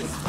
Yes!